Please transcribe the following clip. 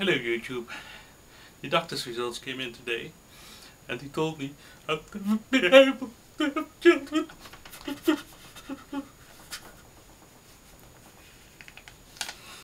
Hello YouTube. The doctor's results came in today and he told me I've never been able to